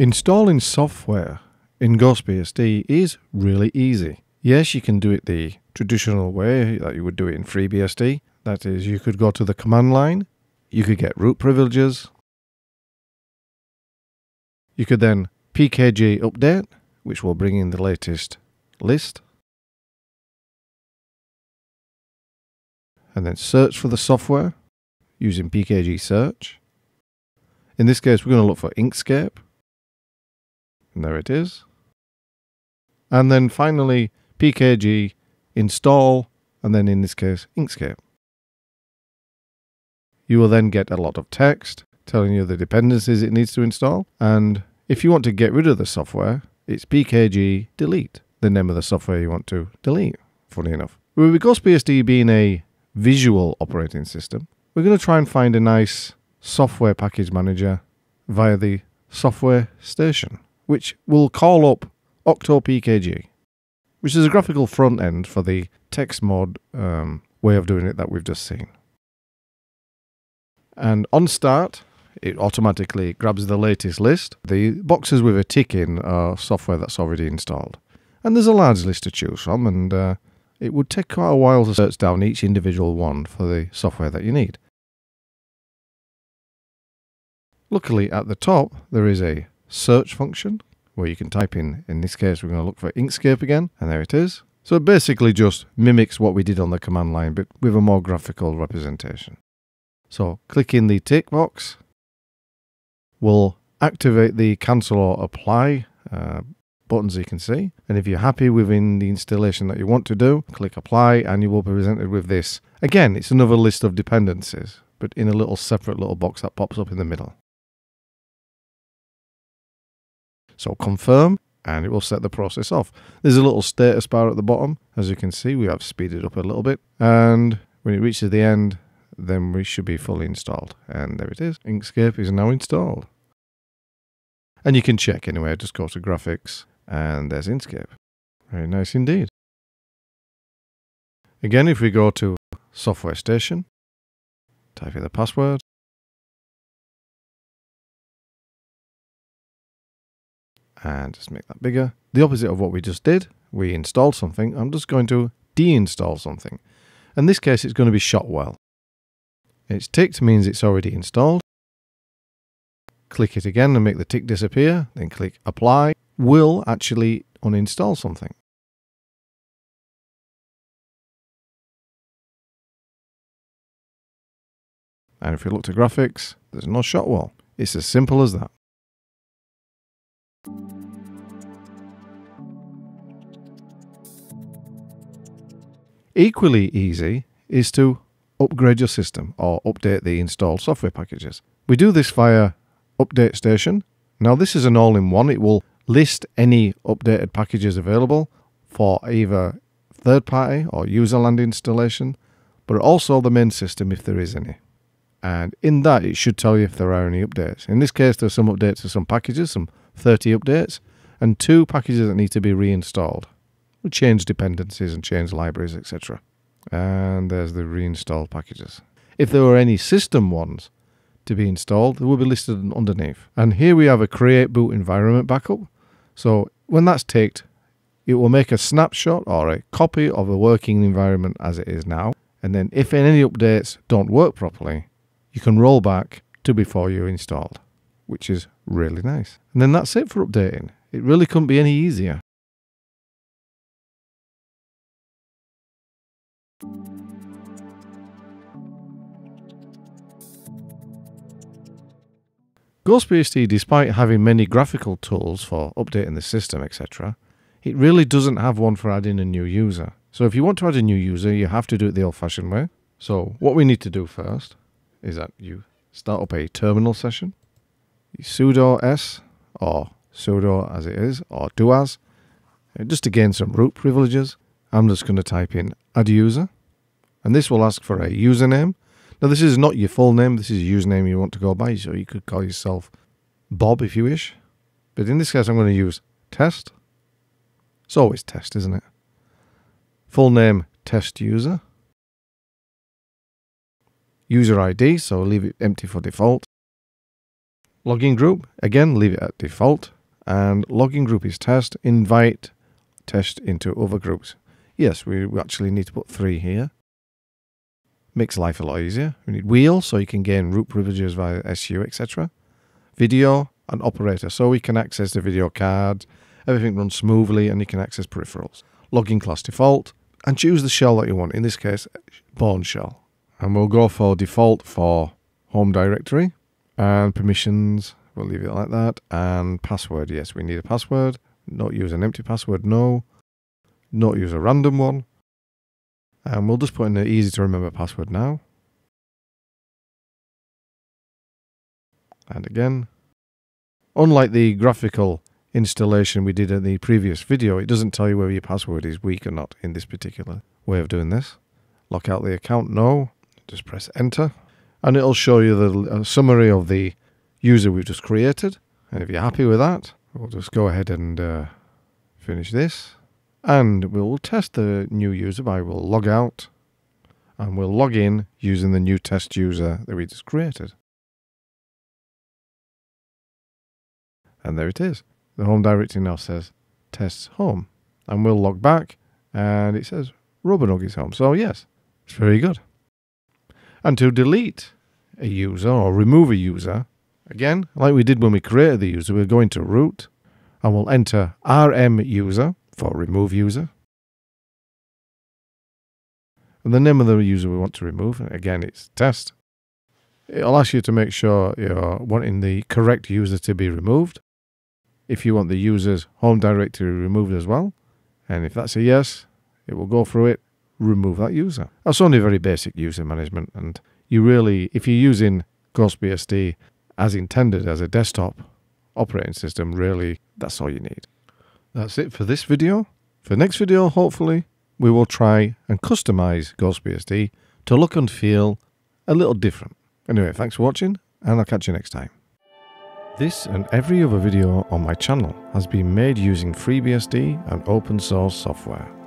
Installing software in GhostBSD is really easy. Yes, you can do it the traditional way that you would do it in FreeBSD. That is, you could go to the command line, you could get root privileges, you could then pkg update, which will bring in the latest list, and then search for the software using pkg search. In this case, we're going to look for Inkscape. And there it is. And then finally, pkg install, and then in this case, Inkscape. You will then get a lot of text telling you the dependencies it needs to install. And if you want to get rid of the software, it's pkg delete, the name of the software you want to delete, funny enough. With GhostBSD being a visual operating system, we're going to try and find a nice software package manager via the software station which will call up OctoPKG, which is a graphical front end for the text mod um, way of doing it that we've just seen. And on start, it automatically grabs the latest list. The boxes with a tick in are software that's already installed. And there's a large list to choose from, and uh, it would take quite a while to search down each individual one for the software that you need. Luckily, at the top, there is a search function where you can type in, in this case, we're going to look for Inkscape again, and there it is. So it basically just mimics what we did on the command line, but with a more graphical representation. So clicking the tick box will activate the cancel or apply uh, buttons you can see. And if you're happy within the installation that you want to do, click apply and you will be presented with this. Again, it's another list of dependencies, but in a little separate little box that pops up in the middle. So confirm and it will set the process off. There's a little status bar at the bottom. As you can see, we have speeded up a little bit. And when it reaches the end, then we should be fully installed. And there it is. Inkscape is now installed. And you can check anyway. Just go to graphics and there's Inkscape. Very nice indeed. Again, if we go to Software Station, type in the password, and just make that bigger. The opposite of what we just did, we installed something. I'm just going to deinstall something. In this case, it's going to be Shotwell. It's ticked means it's already installed. Click it again and make the tick disappear, then click apply. Will actually uninstall something. And if we look to graphics, there's no Shotwell. It's as simple as that. Equally easy is to upgrade your system or update the installed software packages. We do this via Update Station. Now this is an all-in-one. It will list any updated packages available for either third-party or userland installation, but also the main system if there is any. And in that, it should tell you if there are any updates. In this case, there's some updates to some packages, some 30 updates, and two packages that need to be reinstalled. We change dependencies and change libraries, etc. And there's the reinstall packages. If there were any system ones to be installed, they will be listed underneath. And here we have a create boot environment backup. So when that's ticked, it will make a snapshot or a copy of the working environment as it is now. And then if any updates don't work properly, you can roll back to before you installed, which is really nice. And then that's it for updating. It really couldn't be any easier. GhostBSD, despite having many graphical tools for updating the system, etc., it really doesn't have one for adding a new user. So if you want to add a new user, you have to do it the old-fashioned way. So what we need to do first is that you start up a terminal session, sudo s, or sudo as it is, or do as, uh, just to gain some root privileges. I'm just going to type in add user, and this will ask for a username. Now, this is not your full name, this is a username you want to go by, so you could call yourself Bob if you wish. But in this case, I'm going to use test. It's always test, isn't it? Full name test user. User ID, so leave it empty for default. Login group, again, leave it at default. And login group is test. Invite test into other groups. Yes, we actually need to put three here. Makes life a lot easier. We need wheel, so you can gain root privileges via SU, etc. Video and operator, so we can access the video card. Everything runs smoothly and you can access peripherals. Login class default and choose the shell that you want. In this case, Bourne shell. And we'll go for default for home directory and permissions. We'll leave it like that. And password. Yes, we need a password. Not use an empty password. No. Not use a random one. And we'll just put in an easy to remember password now. And again. Unlike the graphical installation we did in the previous video, it doesn't tell you whether your password is weak or not in this particular way of doing this. Lock out the account, no. Just press enter. And it'll show you the summary of the user we've just created. And if you're happy with that, we'll just go ahead and uh, finish this. And we'll test the new user by we'll log out and we'll log in using the new test user that we just created. And there it is. The home directory now says tests home. And we'll log back and it says RoboNuggie's home. So yes, it's very good. And to delete a user or remove a user, again, like we did when we created the user, we're going to root and we'll enter rm user for remove user. And the name of the user we want to remove, again, it's test. It'll ask you to make sure you're wanting the correct user to be removed. If you want the user's home directory removed as well, and if that's a yes, it will go through it, remove that user. That's only very basic user management, and you really, if you're using GhostBSD as intended as a desktop operating system, really, that's all you need. That's it for this video. For next video, hopefully, we will try and customize GhostBSD to look and feel a little different. Anyway, thanks for watching, and I'll catch you next time. This and every other video on my channel has been made using FreeBSD and open source software.